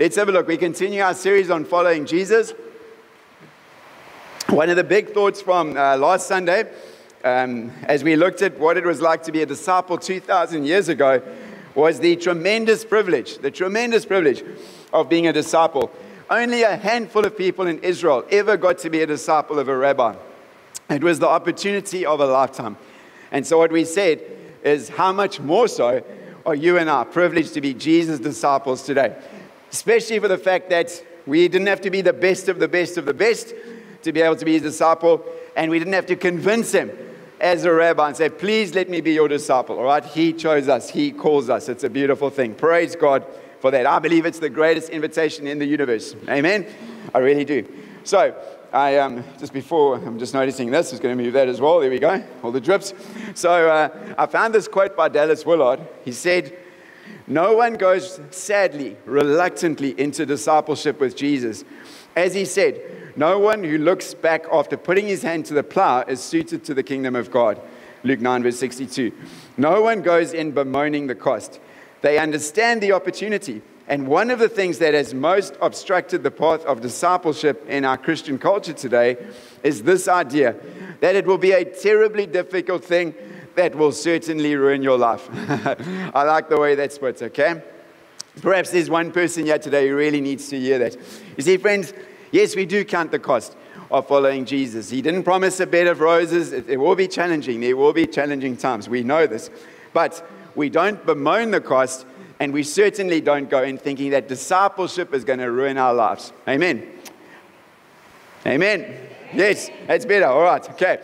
Let's have a look. We continue our series on following Jesus. One of the big thoughts from uh, last Sunday, um, as we looked at what it was like to be a disciple 2,000 years ago, was the tremendous privilege, the tremendous privilege of being a disciple. Only a handful of people in Israel ever got to be a disciple of a rabbi. It was the opportunity of a lifetime. And so, what we said is, how much more so are you and I privileged to be Jesus' disciples today? Especially for the fact that we didn't have to be the best of the best of the best to be able to be his disciple, and we didn't have to convince him as a rabbi and say, Please let me be your disciple. All right? He chose us, He calls us. It's a beautiful thing. Praise God for that. I believe it's the greatest invitation in the universe. Amen? I really do. So, I, um, just before, I'm just noticing this, I was going to move that as well. There we go, all the drips. So uh, I found this quote by Dallas Willard. He said, No one goes sadly, reluctantly into discipleship with Jesus. As he said, no one who looks back after putting his hand to the plow is suited to the kingdom of God. Luke 9, verse 62. No one goes in bemoaning the cost. They understand the opportunity. And one of the things that has most obstructed the path of discipleship in our Christian culture today is this idea that it will be a terribly difficult thing that will certainly ruin your life. I like the way that's put, okay? Perhaps there's one person here today who really needs to hear that. You see, friends, yes, we do count the cost of following Jesus. He didn't promise a bed of roses. It, it will be challenging. There will be challenging times. We know this. But we don't bemoan the cost and we certainly don't go in thinking that discipleship is going to ruin our lives. Amen. Amen. Yes, that's better. All right. Okay.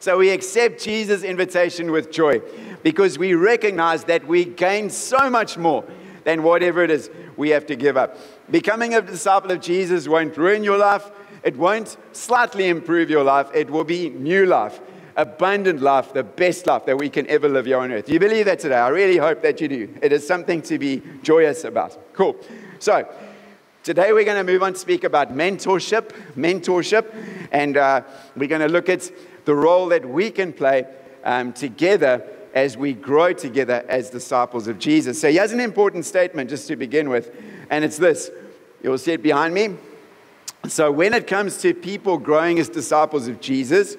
So we accept Jesus' invitation with joy because we recognize that we gain so much more than whatever it is we have to give up. Becoming a disciple of Jesus won't ruin your life, it won't slightly improve your life, it will be new life abundant life, the best life that we can ever live here on earth. Do you believe that today? I really hope that you do. It is something to be joyous about. Cool. So, today we're going to move on to speak about mentorship, mentorship, and uh, we're going to look at the role that we can play um, together as we grow together as disciples of Jesus. So, he has an important statement just to begin with, and it's this. You'll see it behind me. So, when it comes to people growing as disciples of Jesus,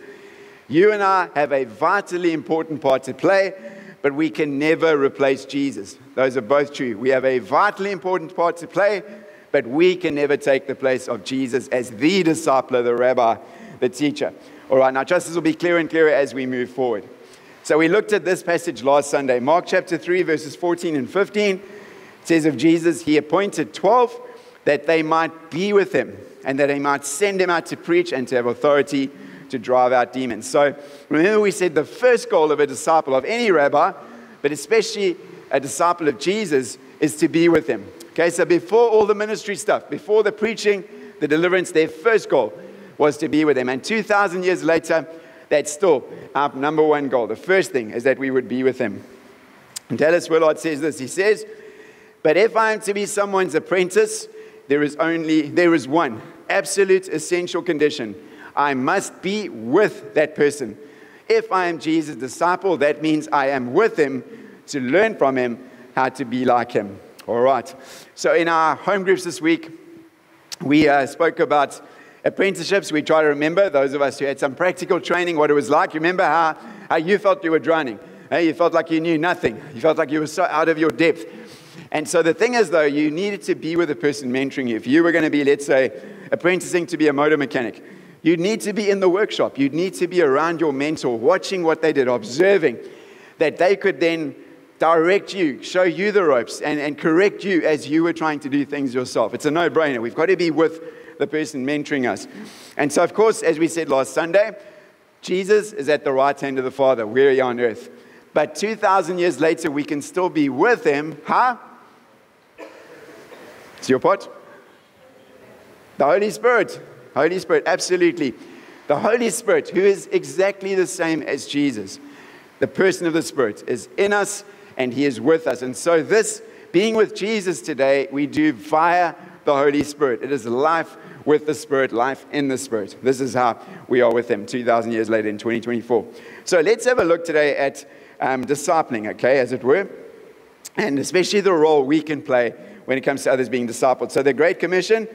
you and I have a vitally important part to play, but we can never replace Jesus. Those are both true. We have a vitally important part to play, but we can never take the place of Jesus as the discipler, the rabbi, the teacher. All right, now justice will be clearer and clearer as we move forward. So we looked at this passage last Sunday, Mark chapter 3, verses 14 and 15. It says of Jesus, He appointed 12 that they might be with Him and that He might send Him out to preach and to have authority to drive out demons. So remember, we said the first goal of a disciple of any rabbi, but especially a disciple of Jesus, is to be with him. Okay, so before all the ministry stuff, before the preaching, the deliverance, their first goal was to be with them. And 2,000 years later, that's still our number one goal. The first thing is that we would be with them. And Dallas Willard says this. He says, But if I am to be someone's apprentice, there is only there is one absolute essential condition I must be with that person. If I am Jesus' disciple, that means I am with him to learn from him how to be like him. All right. So, in our home groups this week, we uh, spoke about apprenticeships. We try to remember, those of us who had some practical training, what it was like. Remember how, how you felt you were drowning. Hey, you felt like you knew nothing. You felt like you were so out of your depth. And so the thing is, though, you needed to be with a person mentoring you. If you were going to be, let's say, apprenticing to be a motor mechanic, You'd need to be in the workshop. You'd need to be around your mentor, watching what they did, observing that they could then direct you, show you the ropes, and, and correct you as you were trying to do things yourself. It's a no brainer. We've got to be with the person mentoring us. And so, of course, as we said last Sunday, Jesus is at the right hand of the Father. We're here on earth. But 2,000 years later, we can still be with him. Huh? It's your part? The Holy Spirit. Holy Spirit, absolutely. The Holy Spirit, who is exactly the same as Jesus, the person of the Spirit, is in us and he is with us. And so, this being with Jesus today, we do via the Holy Spirit. It is life with the Spirit, life in the Spirit. This is how we are with him 2,000 years later in 2024. So, let's have a look today at um, discipling, okay, as it were, and especially the role we can play when it comes to others being discipled. So the Great Commission,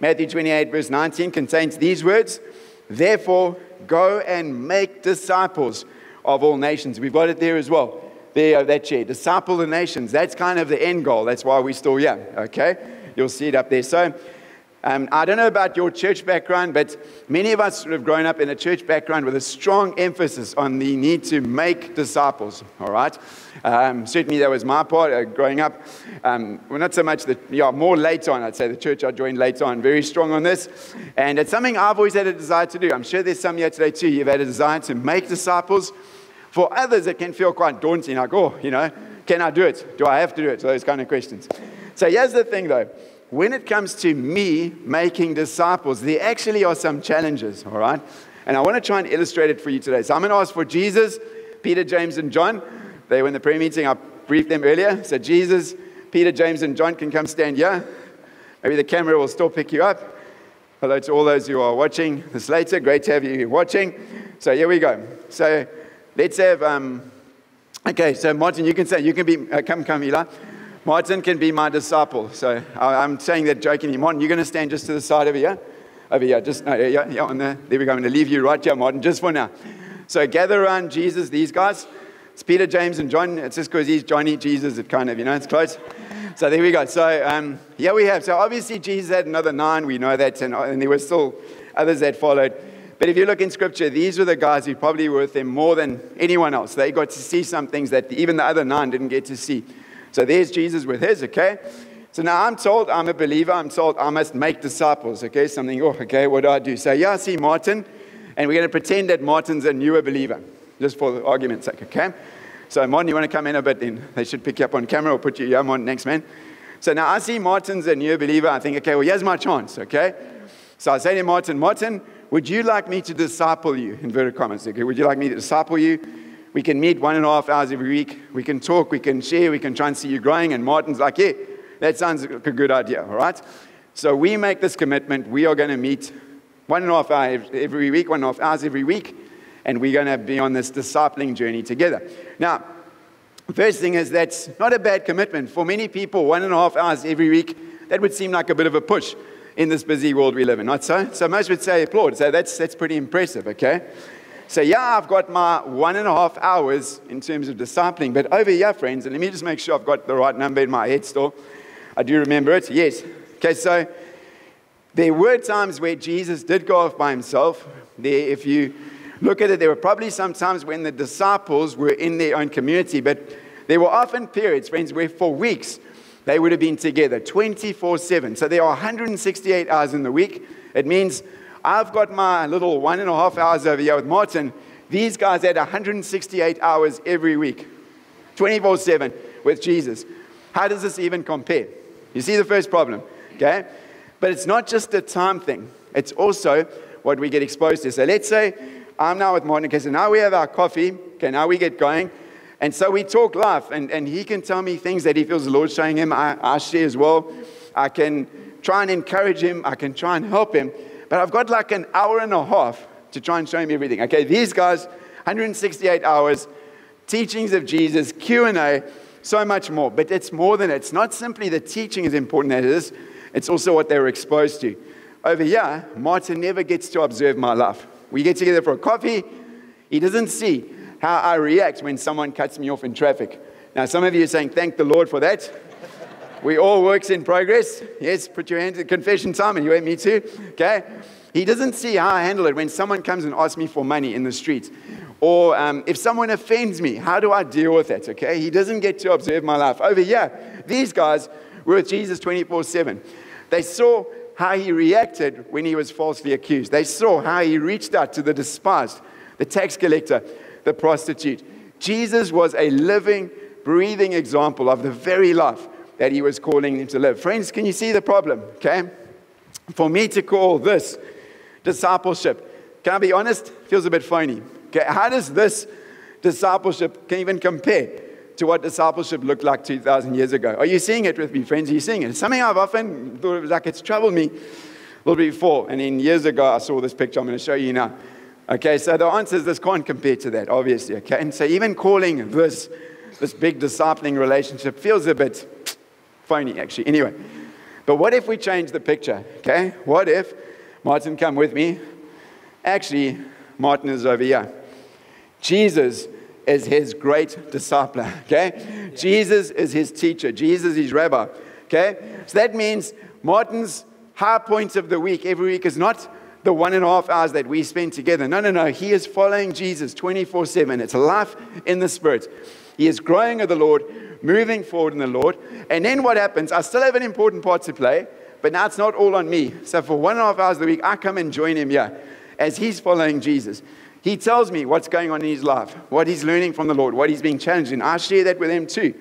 Matthew 28, verse 19, contains these words Therefore, go and make disciples of all nations. We've got it there as well. There, that chair. Disciple the nations. That's kind of the end goal. That's why we're still young, okay? You'll see it up there. So, um, I don't know about your church background, but many of us have grown up in a church background with a strong emphasis on the need to make disciples, all right? Um, certainly, that was my part uh, growing up. Um, well, not so much the, yeah, more later on, I'd say the church I joined later on, very strong on this. And it's something I've always had a desire to do. I'm sure there's some here today too. You've had a desire to make disciples. For others, it can feel quite daunting, like, oh, you know, can I do it? Do I have to do it? Those kind of questions. So, here's the thing though when it comes to me making disciples, there actually are some challenges, all right? And I want to try and illustrate it for you today. So I'm going to ask for Jesus, Peter, James, and John. They were in the prayer meeting. I briefed them earlier. So Jesus, Peter, James, and John can come stand here. Maybe the camera will still pick you up. Hello to all those who are watching this later. Great to have you watching. So here we go. So let's have. Um, okay, so Martin, you can say you can be. Uh, come, come, Eli. Martin can be my disciple. So I'm saying that jokingly. Martin, you're going to stand just to the side over here. Over here, just no, yeah, yeah, on there. There we go. I'm going to leave you right here, Martin, just for now. So gather around Jesus, these guys. It's Peter, James, and John. It's just because he's Johnny, Jesus, it kind of, you know, it's close. So there we go. So um, yeah, we have. So obviously Jesus had another nine. We know that, and, and there were still others that followed. But if you look in scripture, these were the guys who probably were with him more than anyone else. They got to see some things that even the other nine didn't get to see. So there's Jesus with his, okay? So now I'm told I'm a believer. I'm told I must make disciples, okay? Something, oh, okay, what do I do? So, yeah, I see Martin, and we're going to pretend that Martin's a newer believer, just for the argument's sake, okay? So, Martin, you want to come in a bit then? They should pick you up on camera or put you, yeah, Martin, next man. So now I see Martin's a new believer. I think, okay, well, here's my chance, okay? So I say to Martin, Martin, would you like me to disciple you? Inverted commas, okay? Would you like me to disciple you? We can meet one and a half hours every week. We can talk, we can share, we can try and see you growing. And Martin's like, yeah, that sounds like a good idea, all right? So we make this commitment. We are going to meet one and a half hours every week, one and a half hours every week, and we're going to be on this discipling journey together. Now, first thing is that's not a bad commitment. For many people, one and a half hours every week, that would seem like a bit of a push in this busy world we live in, not so? So most would say applaud. So that's, that's pretty impressive, okay? So, yeah, I've got my one and a half hours in terms of discipling, but over here, friends, and let me just make sure I've got the right number in my head still. I do remember it, yes. Okay, so there were times where Jesus did go off by himself. There, if you look at it, there were probably some times when the disciples were in their own community, but there were often periods, friends, where for weeks they would have been together 24 7. So there are 168 hours in the week. It means I've got my little one and a half hours over here with Martin. These guys had 168 hours every week, 24 7 with Jesus. How does this even compare? You see the first problem, okay? But it's not just a time thing, it's also what we get exposed to. So let's say I'm now with Martin, okay, so now we have our coffee, okay, now we get going. And so we talk life, and, and he can tell me things that he feels the Lord showing him. I, I share as well. I can try and encourage him, I can try and help him but I've got like an hour and a half to try and show him everything. Okay, these guys, 168 hours, teachings of Jesus, Q&A, so much more. But it's more than it. It's not simply the teaching is important that it is, it's also what they were exposed to. Over here, Martin never gets to observe my life. We get together for a coffee. He doesn't see how I react when someone cuts me off in traffic. Now, some of you are saying, thank the Lord for that. We all works in progress. Yes, put your hands in confession time, and you and me too. Okay? He doesn't see how I handle it when someone comes and asks me for money in the street. Or um, if someone offends me, how do I deal with that? Okay? He doesn't get to observe my life. Over here, these guys were with Jesus 24 7. They saw how he reacted when he was falsely accused. They saw how he reached out to the despised, the tax collector, the prostitute. Jesus was a living, breathing example of the very life that he was calling them to live. Friends, can you see the problem? Okay? For me to call this discipleship, can I be honest? Feels a bit phony. Okay, how does this discipleship can even compare to what discipleship looked like 2,000 years ago? Are you seeing it with me, friends? Are you seeing it? It's something I've often thought of, like it's troubled me a little bit before. And then years ago, I saw this picture I'm going to show you now. Okay, so the answer is this can't compare to that, obviously. Okay, and so even calling this this big discipling relationship feels a bit phony, actually. Anyway, but what if we change the picture? Okay? What if, Martin, come with me. Actually, Martin is over here. Jesus is his great discipler. Okay? Jesus is his teacher. Jesus is rabbi. Okay? So that means Martin's high points of the week every week is not the one and a half hours that we spend together. No, no, no. He is following Jesus 24 7. It's a life in the Spirit. He is growing of the Lord, moving forward in the Lord. And then what happens? I still have an important part to play, but now it's not all on me. So for one and a half hours the week, I come and join him here as he's following Jesus. He tells me what's going on in his life, what he's learning from the Lord, what he's being challenged in. I share that with him too.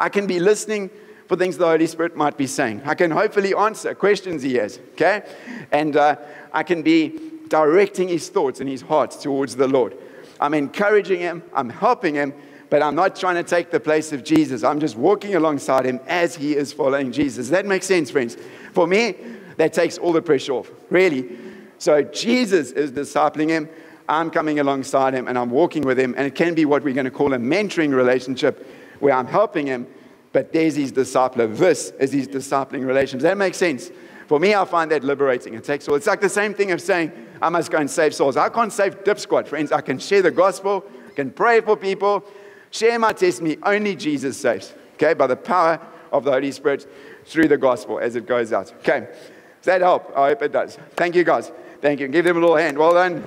I can be listening for things the Holy Spirit might be saying. I can hopefully answer questions he has, okay? And uh, I can be directing his thoughts and his heart towards the Lord. I'm encouraging him, I'm helping him, but I'm not trying to take the place of Jesus. I'm just walking alongside him as he is following Jesus. That makes sense, friends. For me, that takes all the pressure off, really. So Jesus is discipling him. I'm coming alongside him and I'm walking with him. And it can be what we're going to call a mentoring relationship where I'm helping him, but there's his discipler. This is his discipling relationship. Does that make sense? For me, I find that liberating. It takes all. It's like the same thing of saying, I must go and save souls. I can't save dip squad, friends. I can share the gospel, I can pray for people, share my testimony. Only Jesus saves, okay, by the power of the Holy Spirit through the gospel as it goes out. Okay, does that help? I hope it does. Thank you, guys. Thank you. Give them a little hand. Well done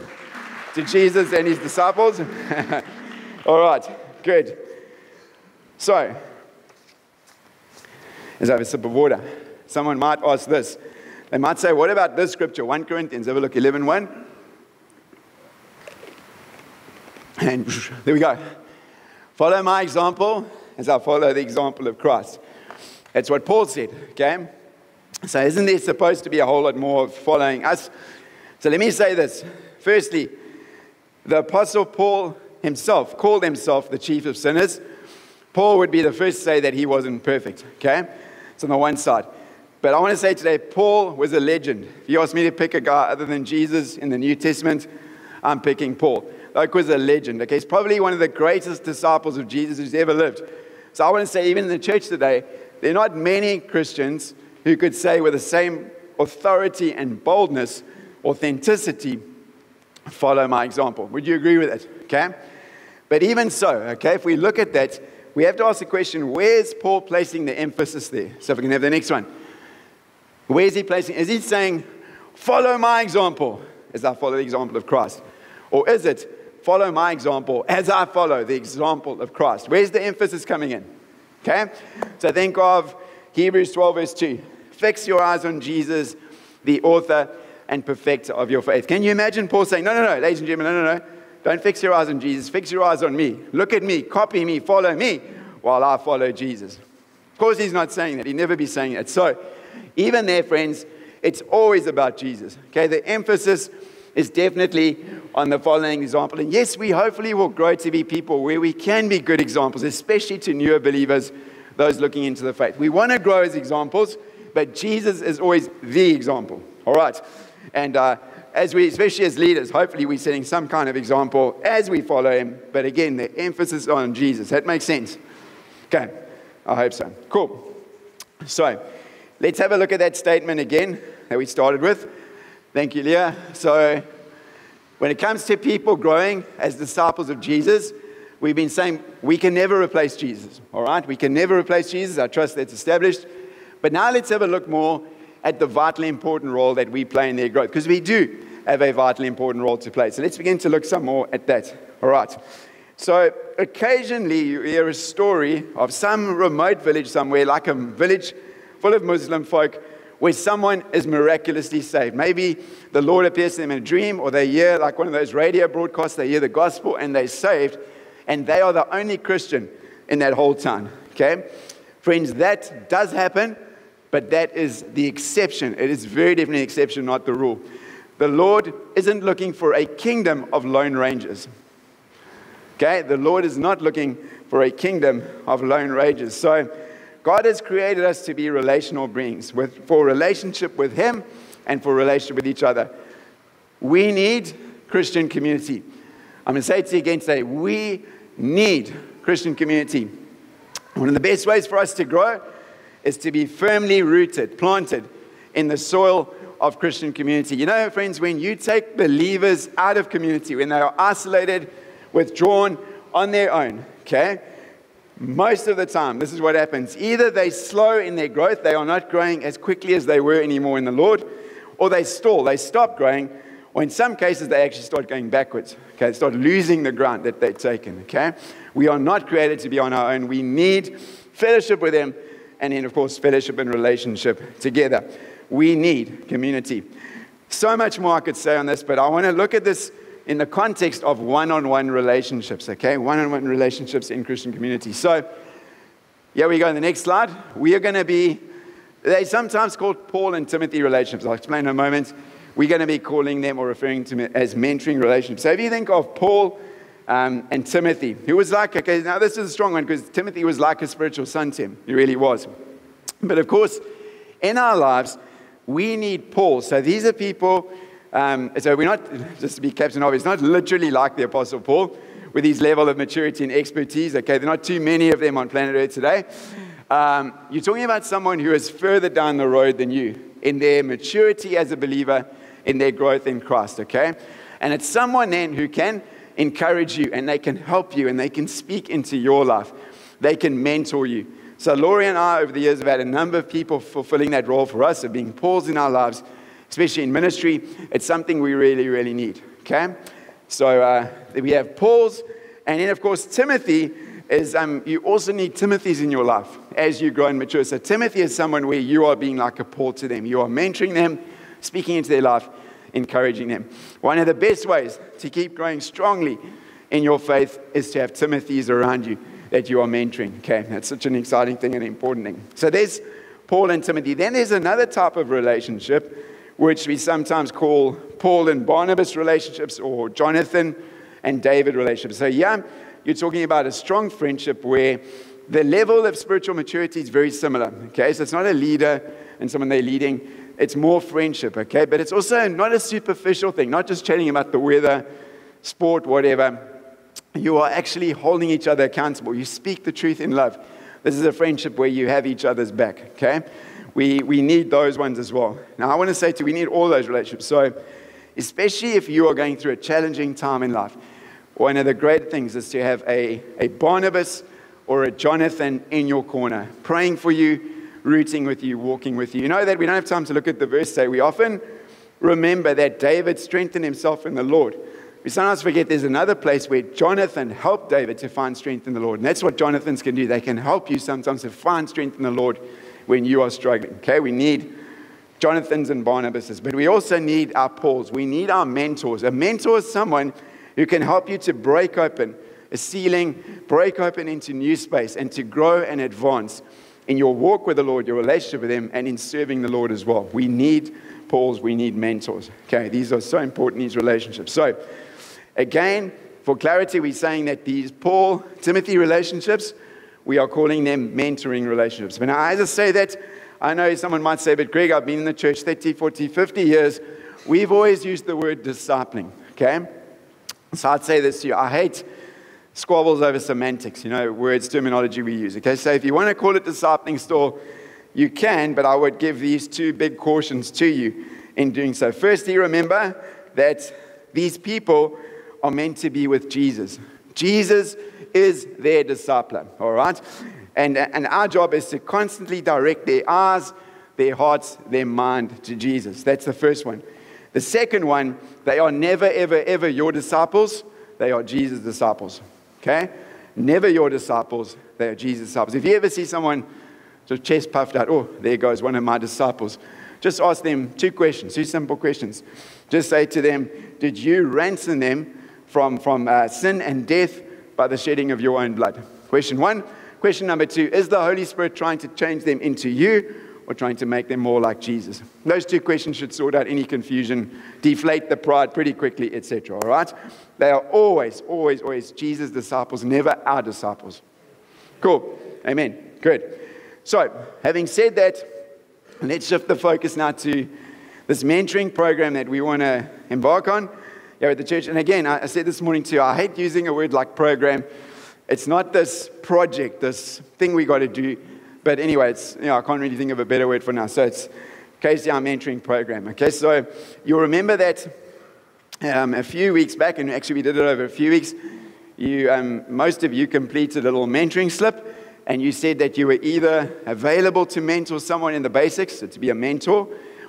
to Jesus and his disciples. all right, good. So, as I have a sip of water, someone might ask this they might say, what about this scripture, 1 Corinthians? Have a look, 11 1. And there we go. Follow my example as I follow the example of Christ. That's what Paul said, okay? So, isn't there supposed to be a whole lot more of following us? So, let me say this. Firstly, the Apostle Paul himself called himself the chief of sinners. Paul would be the first to say that he wasn't perfect, okay? It's on the one side. But I want to say today, Paul was a legend. If you ask me to pick a guy other than Jesus in the New Testament, I'm picking Paul. Like was a legend. Okay, he's probably one of the greatest disciples of Jesus who's ever lived. So I want to say, even in the church today, there are not many Christians who could say with the same authority and boldness, authenticity, follow my example. Would you agree with that? Okay? But even so, okay, if we look at that, we have to ask the question where's Paul placing the emphasis there? So if we can have the next one. Where is he placing? Is he saying, follow my example as I follow the example of Christ? Or is it, follow my example as I follow the example of Christ? Where's the emphasis coming in? Okay? So think of Hebrews 12, verse 2. Fix your eyes on Jesus, the author and perfecter of your faith. Can you imagine Paul saying, No, no, no, ladies and gentlemen, no, no, no. Don't fix your eyes on Jesus. Fix your eyes on me. Look at me. Copy me. Follow me while I follow Jesus. Of course, he's not saying that. He'd never be saying that. So, even there, friends, it's always about Jesus. Okay, the emphasis is definitely on the following example. And yes, we hopefully will grow to be people where we can be good examples, especially to newer believers, those looking into the faith. We want to grow as examples, but Jesus is always the example. All right. And uh, as we, especially as leaders, hopefully we're setting some kind of example as we follow him. But again, the emphasis on Jesus. That makes sense. Okay. I hope so. Cool. So, Let's have a look at that statement again that we started with. Thank you, Leah. So, when it comes to people growing as disciples of Jesus, we've been saying we can never replace Jesus, all right? We can never replace Jesus. I trust that's established. But now let's have a look more at the vitally important role that we play in their growth, because we do have a vitally important role to play. So let's begin to look some more at that. All right. So occasionally you hear a story of some remote village somewhere, like a village full of Muslim folk where someone is miraculously saved. Maybe the Lord appears to them in a dream, or they hear, like one of those radio broadcasts, they hear the gospel and they're saved, and they are the only Christian in that whole town. Okay? Friends, that does happen, but that is the exception. It is very definitely an exception, not the rule. The Lord isn't looking for a kingdom of lone rangers. Okay? The Lord is not looking for a kingdom of lone rangers. So, God has created us to be relational beings with, for relationship with Him and for relationship with each other. We need Christian community. I'm going to say it to you again today. We need Christian community. One of the best ways for us to grow is to be firmly rooted, planted in the soil of Christian community. You know, friends, when you take believers out of community, when they are isolated, withdrawn on their own, okay? Most of the time, this is what happens. Either they slow in their growth, they are not growing as quickly as they were anymore in the Lord, or they stall, they stop growing, or in some cases, they actually start going backwards. Okay, they start losing the ground that they've taken. Okay, we are not created to be on our own. We need fellowship with Him, and then, of course, fellowship and relationship together. We need community. So much more I could say on this, but I want to look at this in the context of one on one relationships, okay? One on one relationships in Christian community. So, here we go. In the next slide, we are going to be, they sometimes called Paul and Timothy relationships. I'll explain in a moment. We're going to be calling them or referring to them as mentoring relationships. So, if you think of Paul um, and Timothy, who was like, okay, now this is a strong one because Timothy was like a spiritual son to him. He really was. But of course, in our lives, we need Paul. So, these are people um, so we're not, just to be captain obvious, not literally like the Apostle Paul with his level of maturity and expertise. Okay, there are not too many of them on planet Earth today. Um, you're talking about someone who is further down the road than you in their maturity as a believer, in their growth in Christ, okay? And it's someone then who can encourage you and they can help you and they can speak into your life. They can mentor you. So, Laurie and I, over the years, have had a number of people fulfilling that role for us of being Pauls in our lives especially in ministry, it's something we really, really need. Okay? So uh, we have Paul's, and then, of course, Timothy is um, you also need Timothy's in your life as you grow and mature. So, Timothy is someone where you are being like a Paul to them. You are mentoring them, speaking into their life, encouraging them. One of the best ways to keep growing strongly in your faith is to have Timothy's around you that you are mentoring. Okay, that's such an exciting thing and important thing. So, there's Paul and Timothy. Then there's another type of relationship which we sometimes call Paul and Barnabas relationships or Jonathan and David relationships. So, yeah, you're talking about a strong friendship where the level of spiritual maturity is very similar. Okay, so it's not a leader and someone they're leading, it's more friendship. Okay, but it's also not a superficial thing, not just chatting about the weather, sport, whatever. You are actually holding each other accountable. You speak the truth in love. This is a friendship where you have each other's back. Okay, we, we need those ones as well. Now, I want to say to you, we need all those relationships. So, especially if you are going through a challenging time in life, one of the great things is to have a, a Barnabas or a Jonathan in your corner, praying for you, rooting with you, walking with you. You know that we don't have time to look at the verse today. We often remember that David strengthened himself in the Lord. We sometimes forget there's another place where Jonathan helped David to find strength in the Lord. And that's what Jonathans can do. They can help you sometimes to find strength in the Lord when you are struggling. Okay, we need Jonathans and Barnabases, but we also need our Pauls. We need our mentors. A mentor is someone who can help you to break open a ceiling, break open into new space, and to grow and advance in your walk with the Lord, your relationship with Him, and in serving the Lord as well. We need Pauls, we need mentors. Okay, these are so important, these relationships. So, again, for clarity, we're saying that these Paul Timothy relationships we are calling them mentoring relationships. But now, as I say that, I know someone might say, but Greg, I've been in the church 30, 40, 50 years. We've always used the word discipling, okay? So I'd say this to you. I hate squabbles over semantics, you know, words, terminology we use, okay? So if you want to call it discipling store, you can, but I would give these two big cautions to you in doing so. Firstly, remember that these people are meant to be with Jesus. Jesus is their discipler, all right? And, and our job is to constantly direct their eyes, their hearts, their mind to Jesus. That's the first one. The second one, they are never, ever, ever your disciples. They are Jesus' disciples. Okay? Never your disciples. They are Jesus' disciples. If you ever see someone of chest puffed out, oh, there goes one of my disciples, just ask them two questions, two simple questions. Just say to them, Did you ransom them from, from uh, sin and death by the shedding of your own blood? Question one. Question number two Is the Holy Spirit trying to change them into you or trying to make them more like Jesus? Those two questions should sort out any confusion, deflate the pride pretty quickly, etc. All right? They are always, always, always Jesus' disciples, never our disciples. Cool. Amen. Good. So, having said that, let's shift the focus now to this mentoring program that we want to embark on here at the church. And again, I said this morning too, I hate using a word like program. It's not this project, this thing we got to do. But anyway, it's, you know, I can't really think of a better word for now. So it's KCR mentoring program. Okay, so you'll remember that um, a few weeks back, and actually we did it over a few weeks. You, um, most of you completed a little mentoring slip, and you said that you were either available to mentor someone in the basics, so to be a mentor,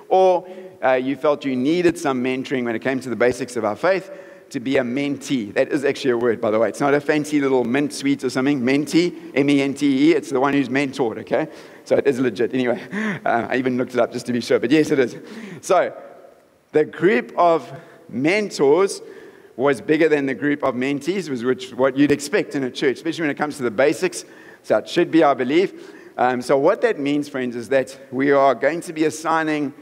or uh, you felt you needed some mentoring when it came to the basics of our faith to be a mentee. That is actually a word, by the way. It's not a fancy little mint sweet or something. Mentee, M E N T E. It's the one who's mentored, okay? So it is legit. Anyway, uh, I even looked it up just to be sure, but yes, it is. So the group of mentors was bigger than the group of mentees, was which, what you'd expect in a church, especially when it comes to the basics. So it should be our belief. Um, so what that means, friends, is that we are going to be assigning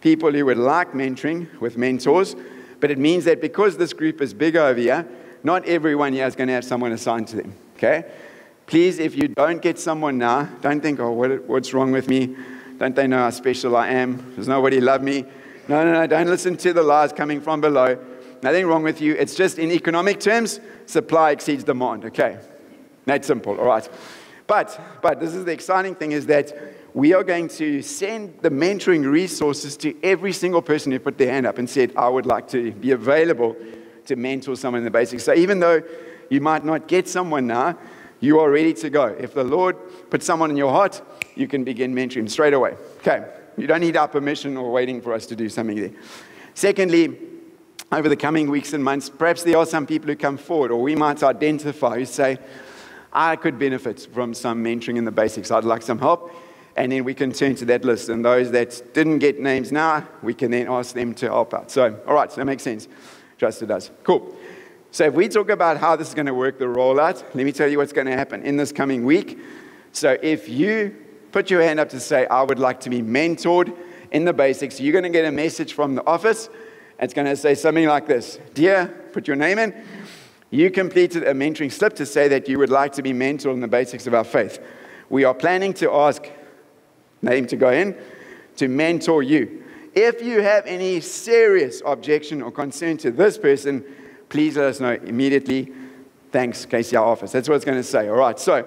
people who would like mentoring with mentors, but it means that because this group is big over here, not everyone here is going to have someone assigned to them. Okay? Please, if you don't get someone now, don't think, oh, what, what's wrong with me? Don't they know how special I am? Does nobody love me? No, no, no, don't listen to the lies coming from below. Nothing wrong with you. It's just in economic terms, supply exceeds demand. Okay? That's simple, all right? But, but this is the exciting thing is that we are going to send the mentoring resources to every single person who put their hand up and said, I would like to be available to mentor someone in the basics. So even though you might not get someone now, you are ready to go. If the Lord puts someone in your heart, you can begin mentoring straight away. Okay, you don't need our permission or waiting for us to do something there. Secondly, over the coming weeks and months, perhaps there are some people who come forward, or we might identify who say, I could benefit from some mentoring in the basics. I'd like some help. And then we can turn to that list. And those that didn't get names now, we can then ask them to help out. So, all right, so that makes sense. Trust it does. Cool. So if we talk about how this is going to work, the rollout, let me tell you what's going to happen in this coming week. So if you put your hand up to say, I would like to be mentored in the basics, you're going to get a message from the office. It's going to say something like this Dear, put your name in. You completed a mentoring slip to say that you would like to be mentored in the basics of our faith. We are planning to ask, name to go in, to mentor you. If you have any serious objection or concern to this person, please let us know immediately. Thanks, KCR office. That's what it's going to say. All right, so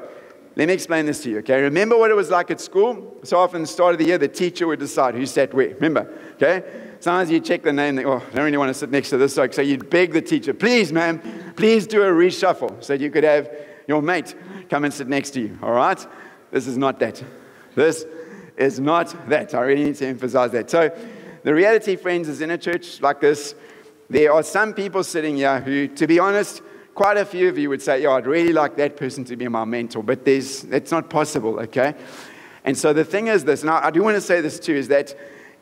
let me explain this to you, okay? Remember what it was like at school? So often, the start of the year, the teacher would decide who sat where. Remember, okay? Sometimes you check the name, oh, I don't really want to sit next to this. So you'd beg the teacher, please, ma'am, please do a reshuffle so you could have your mate come and sit next to you, all right? This is not that. This is not that. I really need to emphasize that. So the reality, friends, is in a church like this, there are some people sitting here who, to be honest, quite a few of you would say, Yeah, I'd really like that person to be my mentor, but there's, that's not possible, okay? And so the thing is this, now I do want to say this too, is that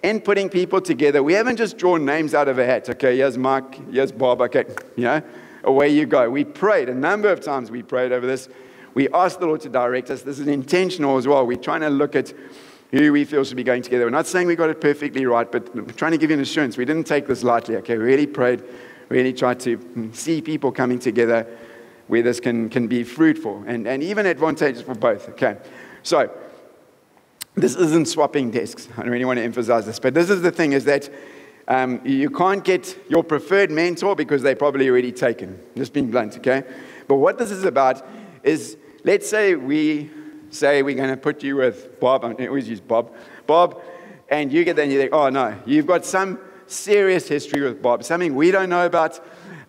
in putting people together, we haven't just drawn names out of a hat, okay? Here's Mark, here's Bob, okay? You know, away you go. We prayed, a number of times we prayed over this. We asked the Lord to direct us. This is intentional as well. We're trying to look at who we feel should be going together. We're not saying we got it perfectly right, but we're trying to give you an assurance. We didn't take this lightly, okay? We really prayed, really tried to see people coming together where this can, can be fruitful and, and even advantageous for both, okay? So, this isn't swapping desks. I don't really want to emphasize this, but this is the thing is that um, you can't get your preferred mentor because they're probably already taken. Just being blunt, okay? But what this is about is let's say we say we're going to put you with Bob, I always use Bob, Bob, and you get there and you think, oh no, you've got some serious history with Bob, something we don't know about.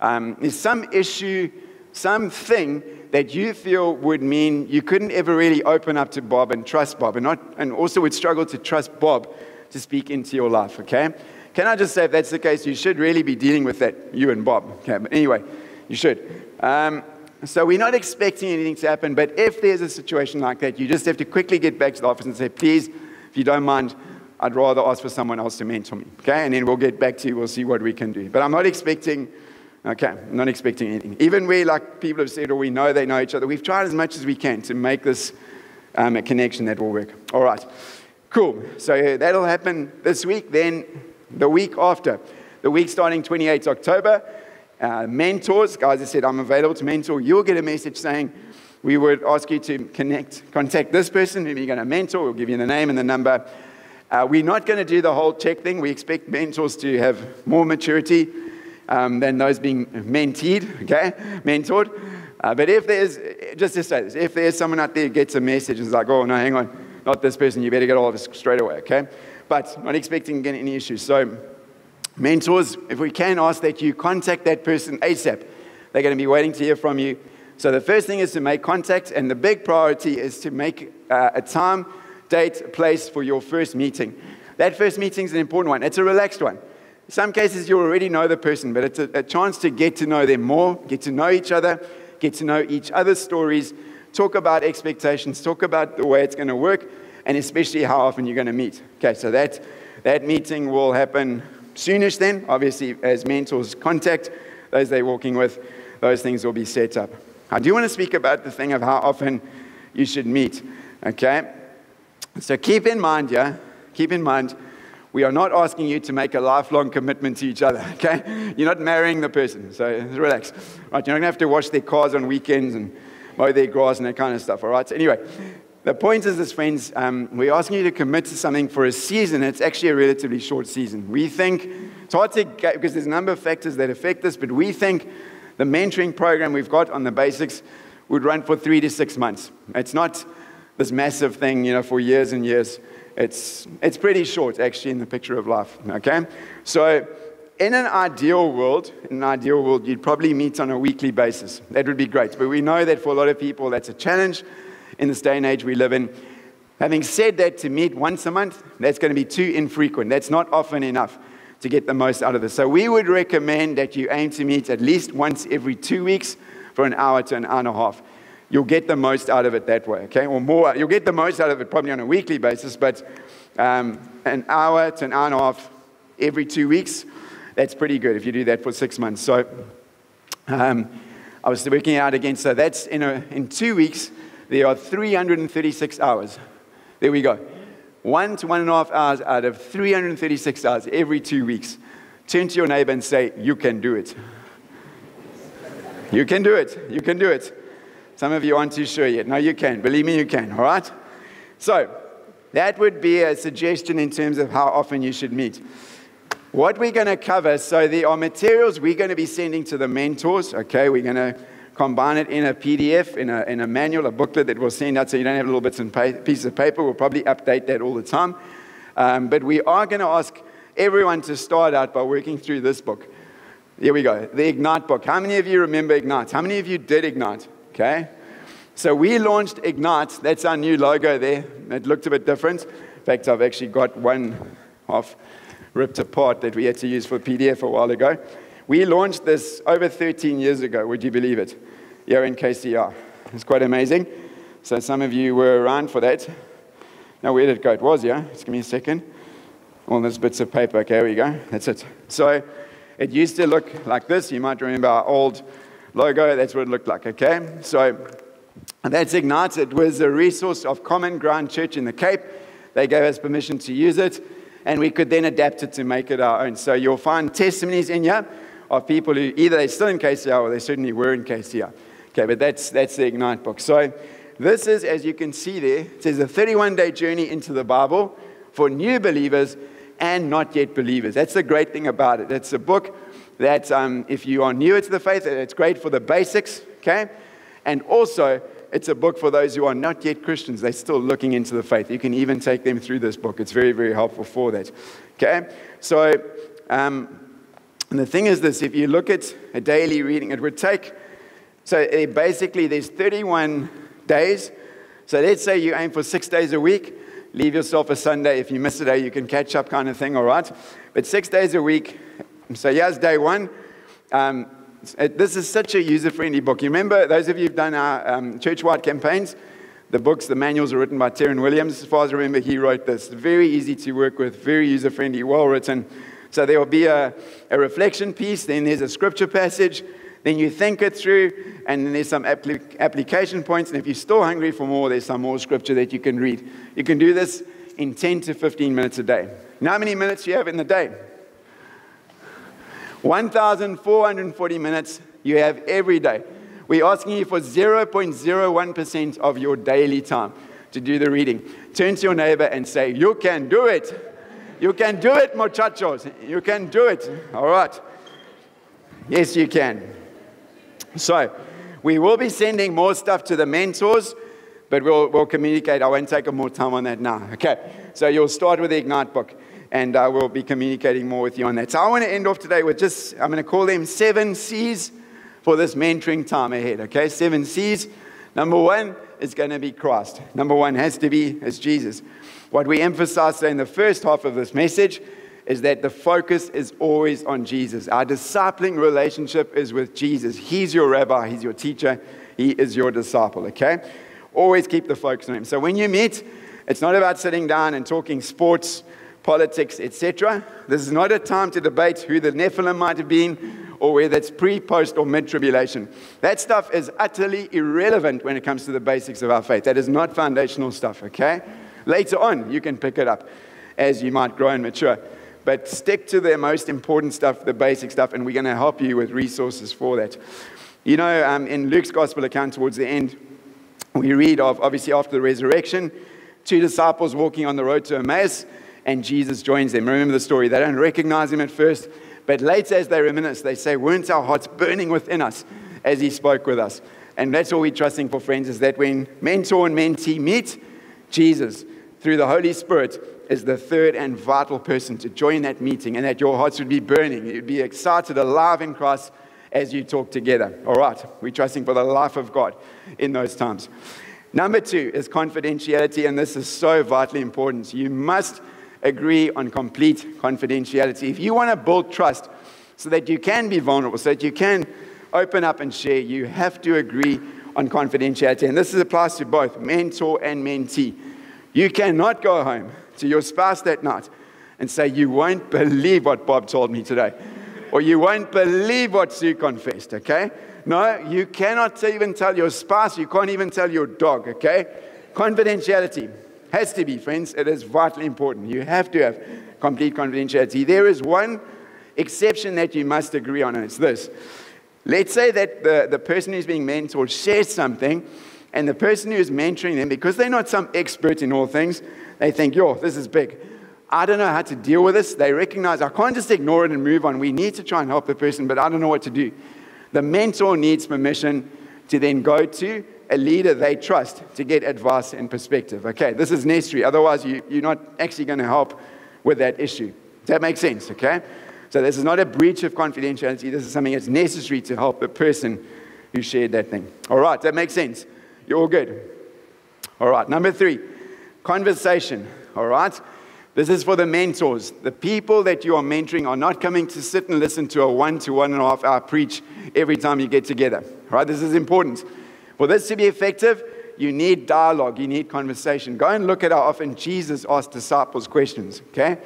Um, there's some issue, something that you feel would mean you couldn't ever really open up to Bob and trust Bob, and, not, and also would struggle to trust Bob to speak into your life, okay? Can I just say, if that's the case, you should really be dealing with that, you and Bob, okay? But anyway, you should. Um, so we're not expecting anything to happen, but if there's a situation like that, you just have to quickly get back to the office and say, please, if you don't mind, I'd rather ask for someone else to mentor me. Okay? And then we'll get back to you, we'll see what we can do. But I'm not expecting, okay, I'm not expecting anything. Even where like people have said or we know they know each other, we've tried as much as we can to make this um, a connection that will work. All right. Cool. So that'll happen this week, then the week after. The week starting 28th October uh, mentors, guys I said, I'm available to mentor, you'll get a message saying, we would ask you to connect, contact this person who you're going to mentor. We'll give you the name and the number. Uh, we're not going to do the whole check thing. We expect mentors to have more maturity um, than those being menteed, okay, mentored. Uh, but if there's, just to say this, if there's someone out there who gets a message and is like, oh, no, hang on, not this person, you better get all of us straight away, okay? But not expecting any issues. So, mentors, if we can ask that you contact that person ASAP, they're going to be waiting to hear from you. So, the first thing is to make contact, and the big priority is to make uh, a time, date, place for your first meeting. That first meeting is an important one, it's a relaxed one. In some cases, you already know the person, but it's a, a chance to get to know them more, get to know each other, get to know each other's stories, talk about expectations, talk about the way it's going to work, and especially how often you're going to meet. Okay, so that, that meeting will happen soonish then. Obviously, as mentors contact those they're walking with, those things will be set up. I do want to speak about the thing of how often you should meet. Okay? So keep in mind, yeah, keep in mind, we are not asking you to make a lifelong commitment to each other, okay? You're not marrying the person, so relax. Right, you're not gonna have to wash their cars on weekends and mow their grass and that kind of stuff, all right? So anyway, the point is this, friends, um, we're asking you to commit to something for a season. It's actually a relatively short season. We think, it's hard to get, because there's a number of factors that affect this, but we think the mentoring program we've got on the basics would run for three to six months. It's not this massive thing, you know, for years and years. It's, it's pretty short, actually, in the picture of life, okay? So, in an ideal world, in an ideal world, you'd probably meet on a weekly basis. That would be great. But we know that for a lot of people, that's a challenge in this day and age we live in. Having said that, to meet once a month, that's going to be too infrequent. That's not often enough to get the most out of this. So, we would recommend that you aim to meet at least once every two weeks for an hour to an hour and a half you'll get the most out of it that way, okay? Or more, you'll get the most out of it probably on a weekly basis, but um, an hour to an hour and a half every two weeks, that's pretty good if you do that for six months. So um, I was working out again, so that's in, a, in two weeks, there are 336 hours. There we go. One to one and a half hours out of 336 hours every two weeks. Turn to your neighbor and say, You can do it. You can do it. You can do it. Some of you aren't too sure yet. No, you can. Believe me, you can. All right? So, that would be a suggestion in terms of how often you should meet. What we're going to cover so, there are materials we're going to be sending to the mentors. Okay, we're going to combine it in a PDF, in a, in a manual, a booklet that we'll send out so you don't have little bits and pieces of paper. We'll probably update that all the time. Um, but we are going to ask everyone to start out by working through this book. Here we go, the Ignite book. How many of you remember Ignite? How many of you did Ignite? Okay? So we launched Ignite. That's our new logo there. It looked a bit different. In fact, I've actually got one half ripped apart that we had to use for PDF a while ago. We launched this over 13 years ago, would you believe it? Here in KCR. It's quite amazing. So some of you were around for that. Now, where did it go? It was, yeah? Just give me a second. All those bits of paper. Okay, here we go. That's it. So it used to look like this. You might remember our old logo, that's what it looked like, okay? So that's Ignite. It was a resource of Common Ground Church in the Cape. They gave us permission to use it, and we could then adapt it to make it our own. So you'll find testimonies in here of people who either they're still in KCR or they certainly were in KCR. Okay, but that's, that's the Ignite book. So this is, as you can see there, it says a 31 day journey into the Bible for new believers and not yet believers. That's the great thing about it. It's a book that um, if you are newer to the faith, it's great for the basics, okay? And also, it's a book for those who are not yet Christians. They're still looking into the faith. You can even take them through this book. It's very, very helpful for that. Okay? So, um, and the thing is this if you look at a daily reading, it would take, so basically, there's 31 days. So let's say you aim for six days a week. Leave yourself a Sunday. If you miss a day, you can catch up, kind of thing, all right? But six days a week, so here's day one. Um, this is such a user-friendly book. You remember, those of you who've done our um, church-wide campaigns, the books, the manuals are written by Terran Williams. As far as I remember, he wrote this. Very easy to work with, very user-friendly, well-written. So there will be a, a reflection piece, then there's a scripture passage, then you think it through, and then there's some applic- application points. And if you're still hungry for more, there's some more scripture that you can read. You can do this in 10 to 15 minutes a day. Now, how many minutes do you have in the day? 1,440 minutes you have every day. We're asking you for 0.01% of your daily time to do the reading. Turn to your neighbor and say, You can do it. You can do it, muchachos. You can do it. All right. Yes, you can. So, we will be sending more stuff to the mentors, but we'll, we'll communicate. I won't take up more time on that now. Okay, so you'll start with the Ignite book, and uh, we'll be communicating more with you on that. So I want to end off today with just, I'm going to call them seven C's for this mentoring time ahead. Okay, seven C's. Number one is going to be Christ. Number one has to be is Jesus. What we emphasize in the first half of this message is that the focus is always on Jesus. Our discipling relationship is with Jesus. He's your rabbi, He's your teacher, He is your disciple, okay? Always keep the focus on Him. So when you meet, it's not about sitting down and talking sports, politics, etc. This is not a time to debate who the Nephilim might have been or whether it's pre, post, or mid tribulation. That stuff is utterly irrelevant when it comes to the basics of our faith. That is not foundational stuff, okay? Later on, you can pick it up as you might grow and mature. But stick to the most important stuff, the basic stuff, and we're going to help you with resources for that. You know, um, in Luke's gospel account towards the end, we read of obviously after the resurrection, two disciples walking on the road to Emmaus, and Jesus joins them. Remember the story. They don't recognize him at first, but later as they reminisce, they say, Weren't our hearts burning within us as he spoke with us? And that's all we're trusting for, friends, is that when mentor and mentee meet, Jesus, through the Holy Spirit, is the third and vital person to join that meeting, and that your hearts would be burning. You'd be excited, alive in Christ as you talk together. All right, we're trusting for the life of God in those times. Number two is confidentiality, and this is so vitally important. You must agree on complete confidentiality. If you want to build trust so that you can be vulnerable, so that you can open up and share, you have to agree on confidentiality. And this applies to both mentor and mentee. You cannot go home to your spouse that night and say, You won't believe what Bob told me today or you won't believe what Sue confessed, okay? No, you cannot even tell your spouse, you can't even tell your dog, okay? Confidentiality has to be, friends. It is vitally important. You have to have complete confidentiality. There is one exception that you must agree on, and it's this. Let's say that the, the person who's being mentored shares something, and the person who is mentoring them, because they're not some expert in all things, they think, yo, this is big. I don't know how to deal with this. They recognize I can't just ignore it and move on. We need to try and help the person, but I don't know what to do. The mentor needs permission to then go to a leader they trust to get advice and perspective. Okay, this is necessary. Otherwise, you, you're not actually going to help with that issue. Does that make sense? Okay? So, this is not a breach of confidentiality. This is something that's necessary to help the person who shared that thing. All right, that makes sense. You're all good. All right, number three, conversation. All right? This is for the mentors. The people that you are mentoring are not coming to sit and listen to a one to one and a half hour preach every time you get together. Right? This is important. For this to be effective, you need dialogue, you need conversation. Go and look at how often Jesus asked disciples questions, okay?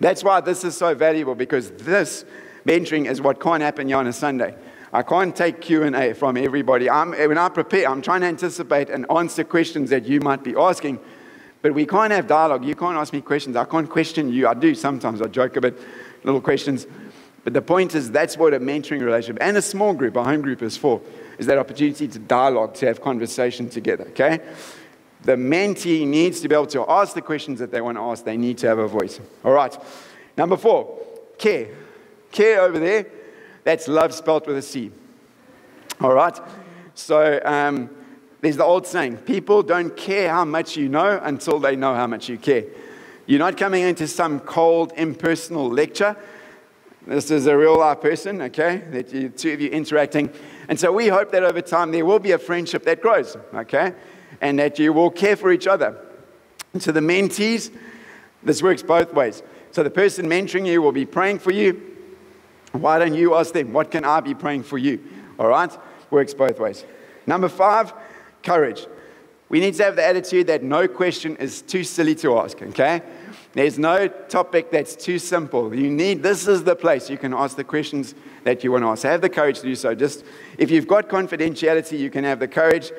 That's why this is so valuable because this mentoring is what can't happen here on a Sunday. I can't take Q&A from everybody. I'm, when I prepare, I'm trying to anticipate and answer questions that you might be asking but we can't have dialogue. You can't ask me questions. I can't question you. I do sometimes. I joke a bit, little questions. But the point is, that's what a mentoring relationship and a small group, a home group is for, is that opportunity to dialogue, to have conversation together, okay? The mentee needs to be able to ask the questions that they want to ask. They need to have a voice. All right. Number four, care. Care over there, that's love spelt with a C. All right. So, um, there's the old saying people don't care how much you know until they know how much you care. You're not coming into some cold, impersonal lecture. This is a real life person, okay, that you, two of you interacting. And so we hope that over time there will be a friendship that grows, okay, and that you will care for each other. And so the mentees, this works both ways. So the person mentoring you will be praying for you. Why don't you ask them, what can I be praying for you? All right? Works both ways. Number five, courage. We need to have the attitude that no question is too silly to ask, okay? There's no topic that's too simple. You need, this is the place you can ask the questions that you want to ask. Have the courage to do so. Just, if you've got confidentiality, you can have the courage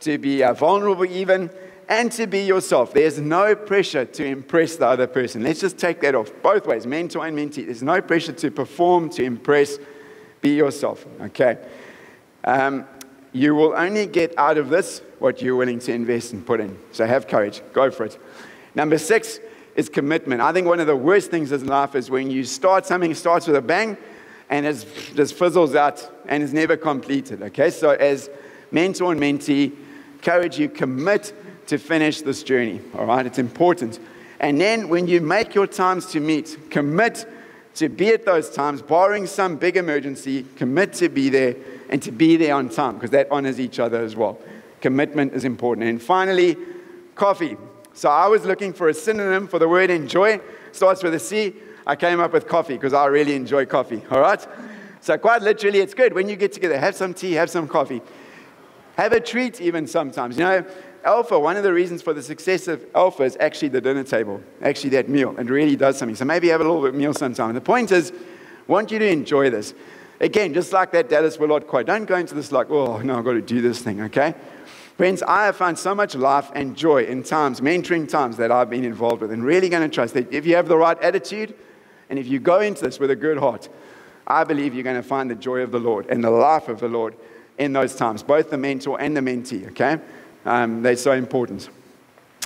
to be uh, vulnerable, even, and to be yourself. There's no pressure to impress the other person. Let's just take that off both ways, mentor and mentee. There's no pressure to perform, to impress. Be yourself, okay? Um, you will only get out of this what you're willing to invest and put in. So have courage, go for it. Number six is commitment. I think one of the worst things in life is when you start something, starts with a bang, and it just fizzles out and is never completed. Okay, so as mentor and mentee, courage, you, commit to finish this journey. All right, it's important. And then when you make your times to meet, commit to be at those times, barring some big emergency, commit to be there and to be there on time because that honors each other as well. Commitment is important. And finally, coffee. So I was looking for a synonym for the word enjoy. Starts with a C. I came up with coffee because I really enjoy coffee. All right? So, quite literally, it's good when you get together. Have some tea, have some coffee. Have a treat, even sometimes. You know, Alpha, one of the reasons for the success of Alpha is actually the dinner table, actually that meal. It really does something. So, maybe have a little bit of meal sometime. The point is, I want you to enjoy this. Again, just like that Dallas Willard quote, don't go into this like, oh, no, I've got to do this thing, okay? Friends, I have found so much life and joy in times, mentoring times that I've been involved with, and really going to trust that if you have the right attitude and if you go into this with a good heart, I believe you're going to find the joy of the Lord and the life of the Lord in those times, both the mentor and the mentee, okay? Um, they're so important.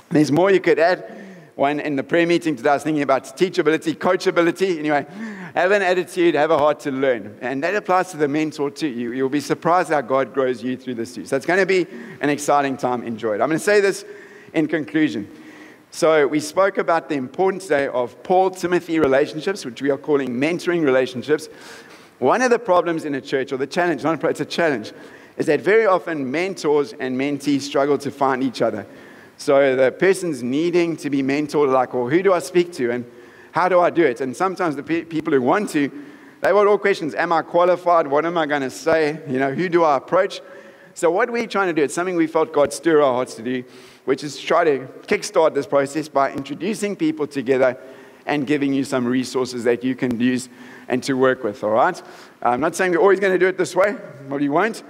There's more you could add. One in the prayer meeting today, I was thinking about teachability, coachability. Anyway, have an attitude, have a heart to learn. And that applies to the mentor too. You, you'll be surprised how God grows you through this too. So it's going to be an exciting time. Enjoy it. I'm going to say this in conclusion. So, we spoke about the importance today of Paul Timothy relationships, which we are calling mentoring relationships. One of the problems in a church, or the challenge, not a problem, it's a challenge, is that very often mentors and mentees struggle to find each other. So, the person's needing to be mentored, like, well, who do I speak to and how do I do it? And sometimes the pe- people who want to, they want all questions Am I qualified? What am I going to say? You know, who do I approach? So, what we're trying to do, it's something we felt God stir our hearts to do which is try to kickstart this process by introducing people together and giving you some resources that you can use and to work with, all right? I'm not saying we're always going to do it this way, but you won't.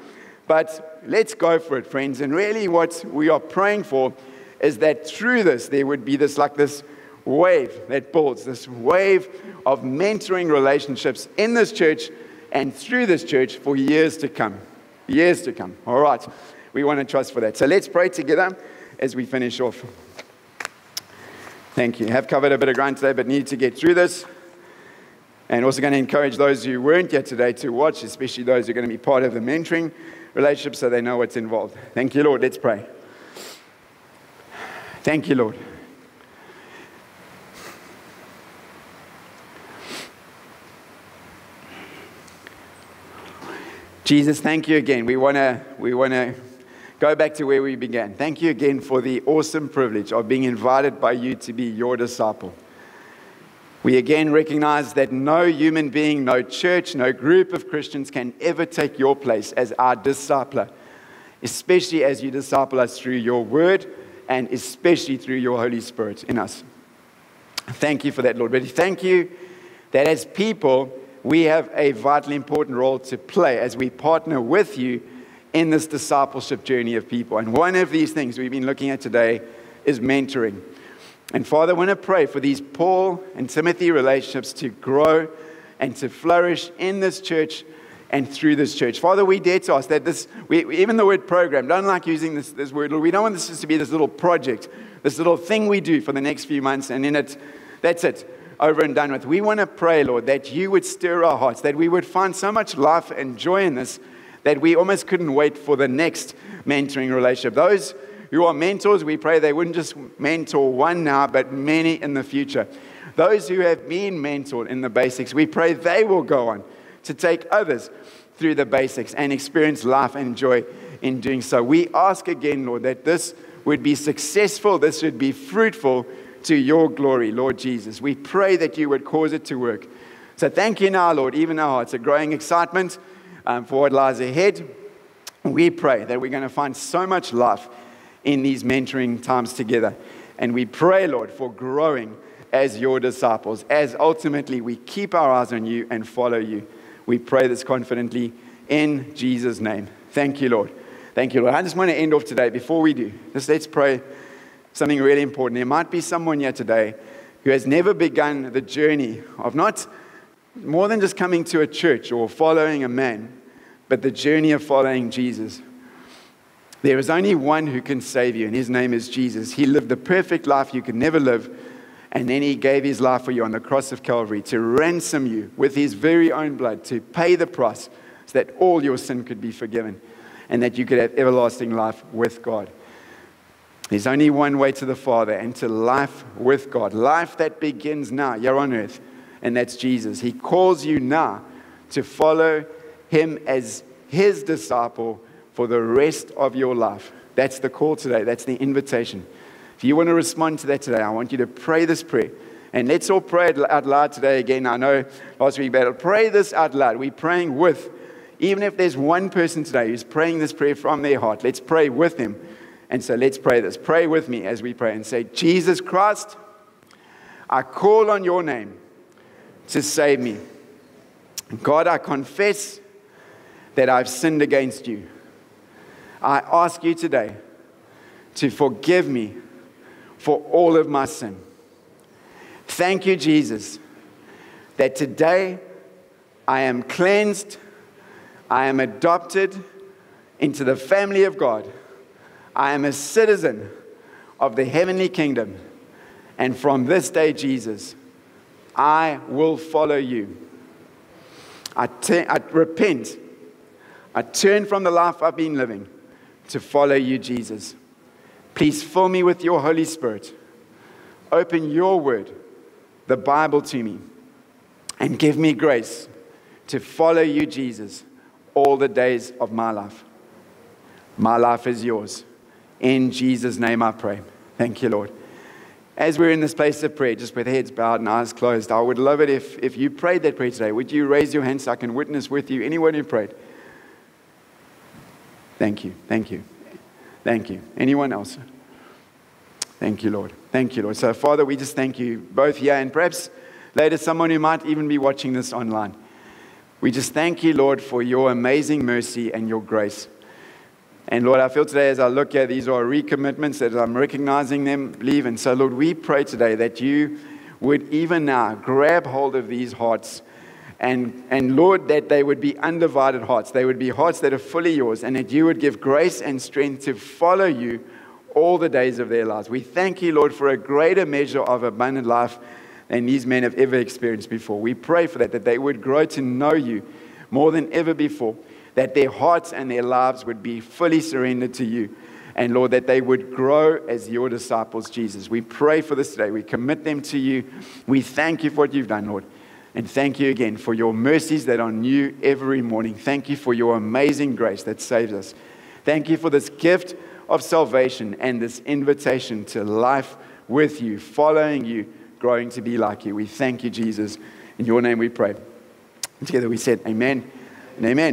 But let's go for it, friends. And really, what we are praying for is that through this, there would be this like this wave that builds, this wave of mentoring relationships in this church and through this church for years to come. Years to come. All right. We want to trust for that. So let's pray together as we finish off. Thank you. Have covered a bit of ground today, but need to get through this. And also going to encourage those who weren't yet today to watch, especially those who are going to be part of the mentoring relationship so they know what's involved. Thank you, Lord. Let's pray. Thank you, Lord. Jesus, thank you again. We want to we want to go back to where we began. Thank you again for the awesome privilege of being invited by you to be your disciple. We again recognize that no human being, no church, no group of Christians can ever take your place as our discipler, especially as you disciple us through your word and especially through your Holy Spirit in us. Thank you for that, Lord. But thank you that as people, we have a vitally important role to play as we partner with you in this discipleship journey of people. And one of these things we've been looking at today is mentoring. And Father, I want to pray for these Paul and Timothy relationships to grow and to flourish in this church and through this church. Father, we dare to ask that this, we, even the word program, don't like using this, this word, we don't want this just to be this little project, this little thing we do for the next few months, and in it, that's it, over and done with. We want to pray, Lord, that you would stir our hearts, that we would find so much life and joy in this that we almost couldn't wait for the next mentoring relationship. Those who are mentors, we pray they wouldn't just mentor one now, but many in the future. Those who have been mentored in the basics, we pray they will go on to take others through the basics and experience life and joy in doing so. We ask again, Lord, that this would be successful, this would be fruitful to your glory, Lord Jesus. We pray that you would cause it to work. So thank you now, Lord, even now it's a growing excitement um, for what lies ahead. We pray that we're going to find so much life in these mentoring times together. And we pray, Lord, for growing as your disciples, as ultimately we keep our eyes on you and follow you. We pray this confidently in Jesus' name. Thank you, Lord. Thank you, Lord. I just want to end off today. Before we do, just let's pray something really important. There might be someone here today who has never begun the journey of not more than just coming to a church or following a man, but the journey of following Jesus. There is only one who can save you, and his name is Jesus. He lived the perfect life you could never live, and then he gave his life for you on the cross of Calvary to ransom you with his very own blood, to pay the price so that all your sin could be forgiven and that you could have everlasting life with God. There's only one way to the Father and to life with God, life that begins now, You're on earth, and that's Jesus. He calls you now to follow Him as His disciple for the rest of your life. That's the call today, that's the invitation. If you want to respond to that today, I want you to pray this prayer. And let's all pray it out loud today again. I know last week, but pray this out loud. We're praying with, even if there's one person today who's praying this prayer from their heart, let's pray with them and so let's pray this. Pray with me as we pray and say, Jesus Christ, I call on your name to save me. God, I confess that I've sinned against you. I ask you today to forgive me for all of my sin. Thank you, Jesus, that today I am cleansed, I am adopted into the family of God. I am a citizen of the heavenly kingdom. And from this day, Jesus, I will follow you. I, repent. I turn from the life I've been living to follow you, Jesus. Please fill me with your Holy Spirit. Open your word, the Bible, to me, and give me grace to follow you, Jesus, all the days of my life. My life is yours. In Jesus' name I pray. Thank you, Lord. As we're in this place of prayer, just with heads bowed and eyes closed, I would love it if, if you prayed that prayer today. Would you raise your hand so I can witness with you? Anyone who prayed? Thank you. Thank you. Thank you. Anyone else? Thank you, Lord. Thank you, Lord. So, Father, we just thank you both here and perhaps later someone who might even be watching this online. We just thank you, Lord, for your amazing mercy and your grace. And Lord, I feel today as I look at these are recommitments that I'm recognizing them, believe. And so, Lord, we pray today that you would even now grab hold of these hearts. And, and Lord, that they would be undivided hearts. They would be hearts that are fully yours, and that you would give grace and strength to follow you all the days of their lives. We thank you, Lord, for a greater measure of abundant life than these men have ever experienced before. We pray for that, that they would grow to know you more than ever before that their hearts and their lives would be fully surrendered to you. And Lord, that they would grow as your disciples, Jesus. We pray for this today. We commit them to you. We thank you for what you've done, Lord. And thank you again for your mercies that are new every morning. Thank you for your amazing grace that saves us. Thank you for this gift of salvation and this invitation to life with you, following you, growing to be like you. We thank you, Jesus. In your name we pray. And together we said, Amen and Amen.